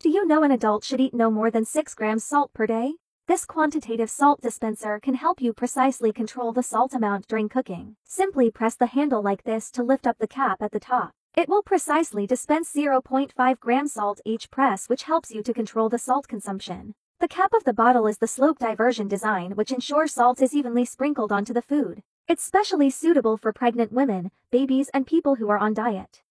Do you know an adult should eat no more than 6 grams salt per day? This quantitative salt dispenser can help you precisely control the salt amount during cooking. Simply press the handle like this to lift up the cap at the top. It will precisely dispense 0.5 gram salt each press which helps you to control the salt consumption. The cap of the bottle is the slope diversion design which ensures salt is evenly sprinkled onto the food. It's specially suitable for pregnant women, babies and people who are on diet.